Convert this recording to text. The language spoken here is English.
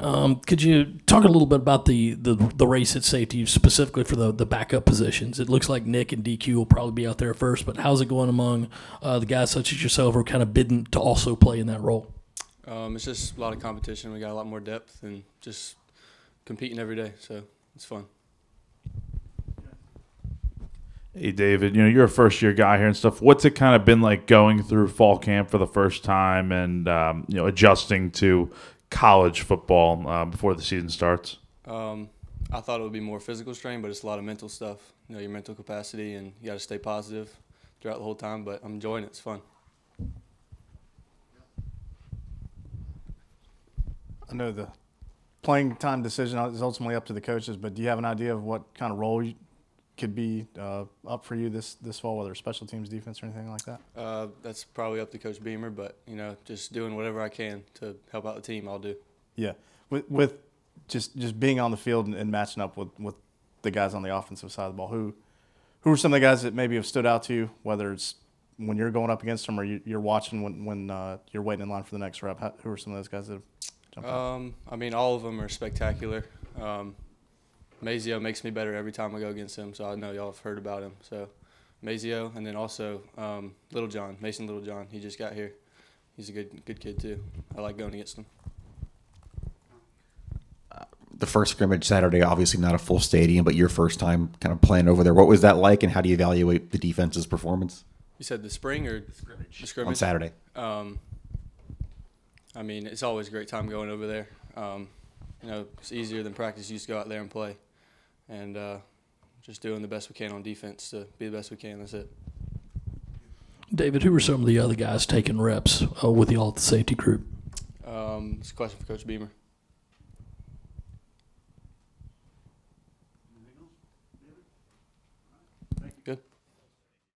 Um, could you talk a little bit about the, the, the race at safety, specifically for the, the backup positions? It looks like Nick and DQ will probably be out there first, but how's it going among uh, the guys such as yourself who are kind of bidden to also play in that role? Um, it's just a lot of competition. We got a lot more depth and just competing every day, so it's fun. Hey David, you know you're a first year guy here and stuff. What's it kind of been like going through fall camp for the first time and um, you know adjusting to college football uh, before the season starts? Um, I thought it would be more physical strain, but it's a lot of mental stuff. You know, your mental capacity, and you got to stay positive throughout the whole time. But I'm enjoying it. It's fun. I know the playing time decision is ultimately up to the coaches, but do you have an idea of what kind of role you could be uh, up for you this this fall, whether special teams, defense, or anything like that? Uh, that's probably up to Coach Beamer, but you know, just doing whatever I can to help out the team, I'll do. Yeah, with with just just being on the field and, and matching up with with the guys on the offensive side of the ball, who who are some of the guys that maybe have stood out to you, whether it's when you're going up against them or you, are watching when when uh, you're waiting in line for the next rep? How, who are some of those guys that have jumped out? Um, I mean, all of them are spectacular. Um, Mazeo makes me better every time I go against him, so I know y'all have heard about him. So Mazeo, and then also um, Little John, Mason Little John. He just got here. He's a good good kid too. I like going against him. the first scrimmage Saturday, obviously not a full stadium, but your first time kind of playing over there. What was that like, and how do you evaluate the defense's performance? You said the spring or the scrimmage? The scrimmage on Saturday. Um, I mean, it's always a great time going over there. Um, you know, it's easier than practice. You just go out there and play, and uh, just doing the best we can on defense to be the best we can. That's it. David, who were some of the other guys taking reps uh, with you all the safety group? Um, it's a question for Coach Beamer.